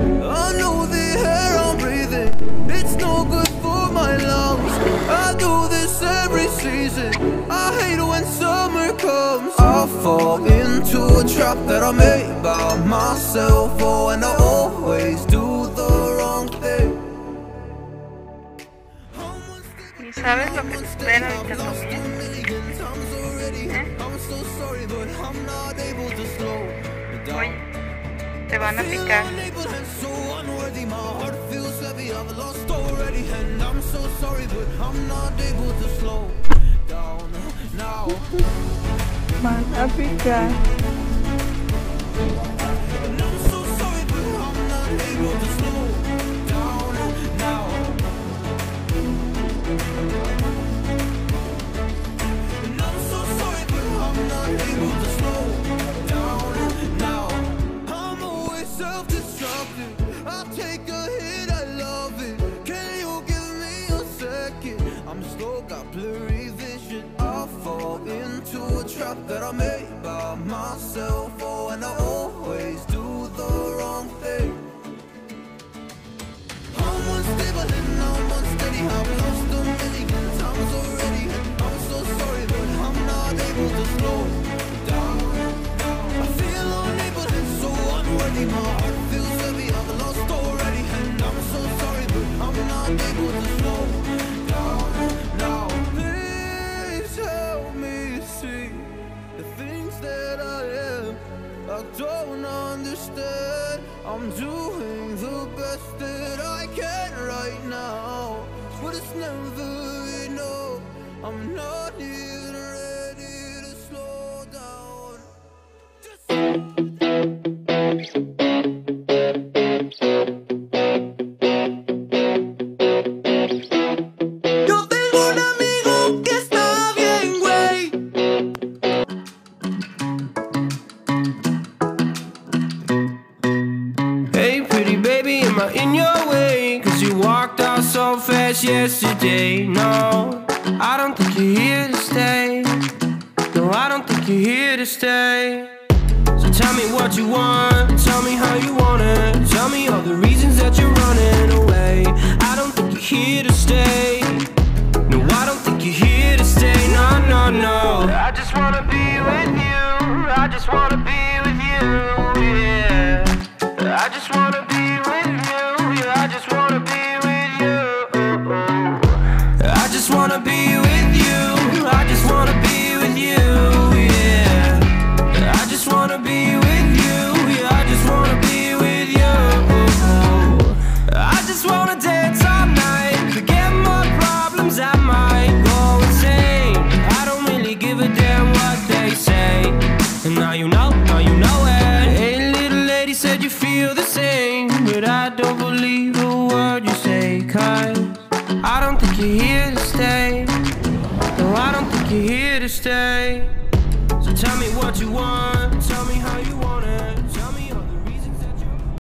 I know the air I'm breathing, it's no good for my lungs. I do this every season, I hate when summer comes. I fall into a trap that I made by myself, oh, and I always do the wrong thing te van a picar. Unable and so I take a hit, I love it. Can you give me a second? I'm slow, got blurry vision. I fall into a trap that I made by myself. Oh, and I I'm I don't understand. I'm doing the best that I can right now, but it's never enough. I'm not even pretty baby, am I in your way? Cause you walked out so fast yesterday. No, I don't think you're here to stay. No, I don't think you're here to stay. So tell me what you want, wanna be with you. I just wanna be with you. Yeah. I just wanna be with you. Yeah, I just wanna be with you. I just wanna dance all night. Forget my problems. I might go insane. I don't really give a damn what they say. And now you know, now you know it. Hey, little lady said you feel the same. But I don't believe a word you say. Cause I don't think you're here stay. So tell me what you want, tell me how you want it.